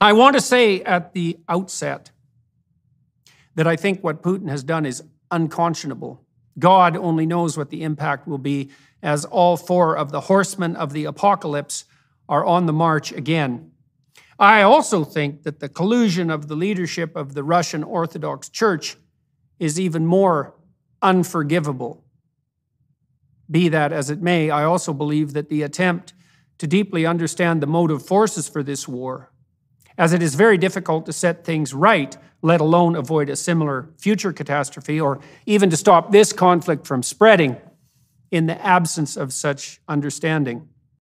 I want to say at the outset that I think what Putin has done is unconscionable. God only knows what the impact will be as all four of the horsemen of the apocalypse are on the march again. I also think that the collusion of the leadership of the Russian Orthodox Church is even more unforgivable. Be that as it may, I also believe that the attempt to deeply understand the motive forces for this war, as it is very difficult to set things right, let alone avoid a similar future catastrophe, or even to stop this conflict from spreading in the absence of such understanding.